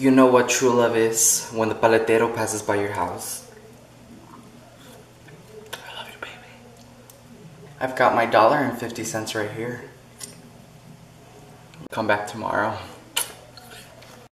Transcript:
You know what true love is when the paletero passes by your house. I love you, baby. I've got my dollar and 50 cents right here. Come back tomorrow.